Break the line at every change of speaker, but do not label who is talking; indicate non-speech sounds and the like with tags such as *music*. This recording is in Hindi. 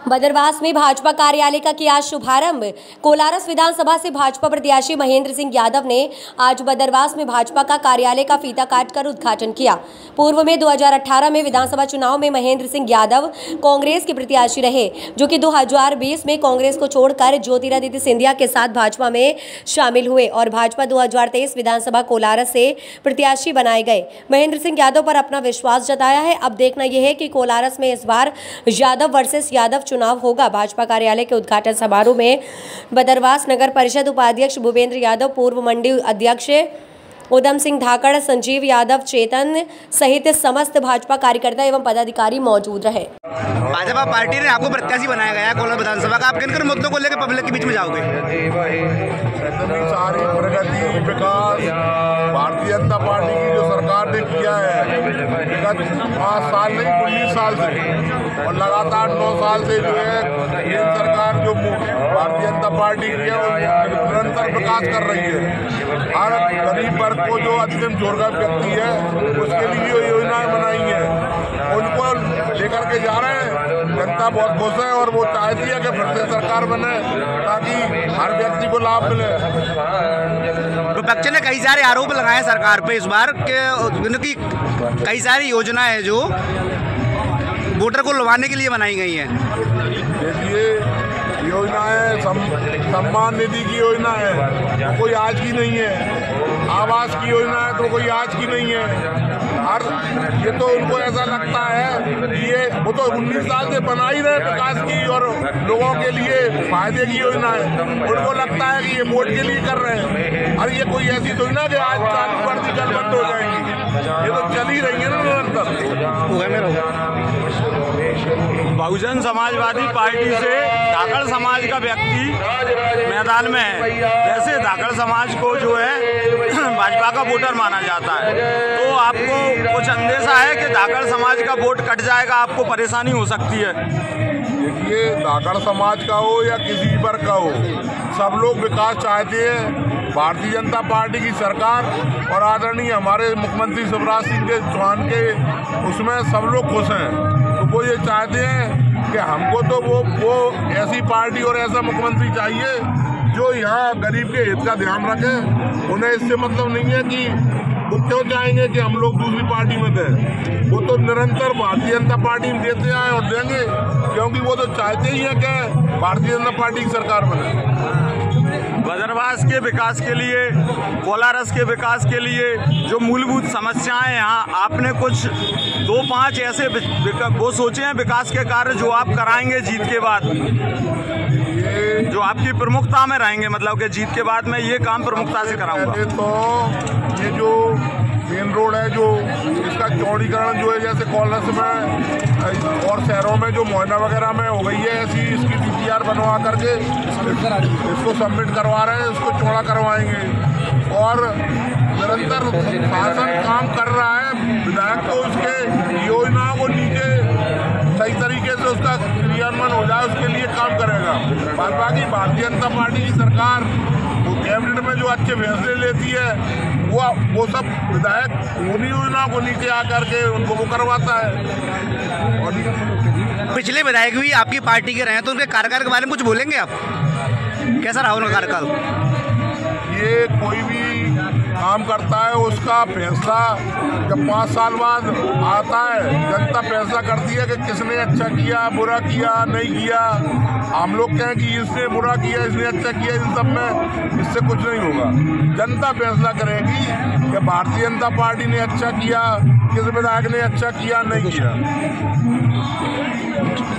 बदरवास में भाजपा कार्यालय का किया शुभारंभ। कोलारस विधानसभा से भाजपा प्रत्याशी महेंद्र सिंह यादव ने आज बदरवास में भाजपा का कार्यालय का फीता काटकर उद्घाटन किया। पूर्व में 2018 में विधानसभा चुनाव में महेंद्र सिंह यादव कांग्रेस के प्रत्याशी रहे, जो कि 2020 में कांग्रेस को छोड़कर ज्योतिरादित्य सिंधिया के साथ भाजपा में शामिल हुए और भाजपा दो हज़ार तेईस विधानसभा कोलारस से प्रत्याशी बनाए गए। महेंद्र सिंह यादव पर अपना विश्वास जताया है। अब देखना यह है कि कोलारस में इस बार यादव वर्सेस यादव चुनाव होगा। भाजपा कार्यालय के उद्घाटन समारोह में बदरवास नगर परिषद उपाध्यक्ष भूपेंद्र यादव पूर्व मंडी अध्यक्ष उधम सिंह धाकड़ संजीव यादव चेतन सहित समस्त भाजपा कार्यकर्ता एवं पदाधिकारी मौजूद रहे।
भाजपा पार्टी ने आपको प्रत्याशी बनाया गया है विधानसभा का। आप किन किन मुद्दों को लेकर पब्लिक के बीच में जाओगे?
प्रगति विकास भारतीय जनता पार्टी की जो सरकार ने किया है। विगत पाँच साल नहीं, उन्नीस साल से। और लगातार नौ साल से जो है, केंद्र सरकार जो भारतीय जनता पार्टी की है निरंतर विकास कर रही है। हर गरीब वर्ग को जो अंतिम जोरगा व्यक्ति है, उसके लिए जो योजनाएँ बनाई हैं, उनको लेकर के जा रहे हैं। जनता बहुत खुश है और वो चाहती है कि फिर से सरकार बने, ताकि हर व्यक्ति को लाभ मिले।
विपक्ष ने कई सारे आरोप लगाए सरकार पे इस बार के उनकी कई सारी योजनाएँ हैं जो वोटर को लुभाने के लिए बनाई गई हैं।
योजनाएँ सम, सम्मान निधि की योजना है कोई आज की नहीं है। आवास की योजना है तो कोई आज की नहीं है। हर ये तो उनको ऐसा लगता है कि ये वो तो उन्नीस साल से बना ही रहे विकास की और लोगों के लिए फ़ायदे की योजना है। उनको लगता है कि ये वोट के लिए कर रहे हैं। और ये कोई ऐसी योजना कि आज चालू कर दी कल बंद हो
बहुजन समाजवादी पार्टी से धाकड़ समाज का व्यक्ति मैदान में है। वैसे धाकड़ समाज को जो है, *clears throat* भाजपा का वोटर माना जाता है। तो आपको कुछ अंदेशा है कि धाकड़ समाज का वोट कट जाएगा? आपको परेशानी हो सकती है।
देखिए धाकड़ समाज का हो या किसी वर्ग का हो, सब लोग विकास चाहते हैं। भारतीय जनता पार्टी की सरकार और आदरणीय हमारे मुख्यमंत्री शिवराज सिंह के चौहान के, उसमें सब लोग खुश हैं। वो ये चाहते हैं कि हमको तो वो वो ऐसी पार्टी और ऐसा मुख्यमंत्री चाहिए जो यहाँ गरीब के हित का ध्यान रखे। उन्हें इससे मतलब नहीं है कि वो क्यों चाहेंगे कि हम लोग दूसरी पार्टी में दें। वो तो निरंतर भारतीय जनता पार्टी में देते आए और देंगे, क्योंकि वो तो चाहते ही हैं कि भारतीय जनता पार्टी की सरकार बने।
बदरवास के विकास के लिए, कोलारस के विकास के लिए जो मूलभूत समस्याएँ यहाँ आपने कुछ दो पाँच ऐसे वो सोचे हैं विकास के कार्य जो आप कराएँगे जीत के बाद? जो आपकी प्रमुखता में रहेंगे मतलब कि जीत के बाद मैं ये काम प्रमुखता से कराऊँगा।
तो ये जो मेन रोड है जो, इसका चौड़ीकरण जो है, जैसे कॉलेज में, और शहरों में जो मोहना वगैरह में हो गई है, ऐसी इसकी डी बनवा करके इसको सबमिट करवा रहे हैं, इसको चौड़ा करवाएँगे। और निरंतर शासन काम कर रहा है, विधायक को उसके योजनाओं को नीचे सही तरीके से उसका क्रियान्वयन हो जाए, उसके लिए काम करेगा। भाजपा की भारतीय जनता पार्टी की सरकार, वो कैबिनेट में जो अच्छे फैसले लेती है वो वो सब विधायक उन्हीं योजनाओं को नीचे आकर के उनको वो करवाता है।
और पिछले विधायक भी आपकी पार्टी के रहे हैं तो उनके कार्यकाल के बारे में कुछ बोलेंगे आप? कैसा रहा उनका कार्यकाल?
ये कोई भी काम करता है, उसका फैसला जब पाँच साल बाद आता है, जनता फैसला करती है कि किसने अच्छा किया, बुरा किया, नहीं किया। हम लोग कहें कि इसने बुरा किया, इसने अच्छा किया, इन सब में इससे कुछ नहीं होगा। जनता फैसला करेगी कि भारतीय जनता पार्टी ने अच्छा किया, किस विधायक ने अच्छा किया, नहीं किया।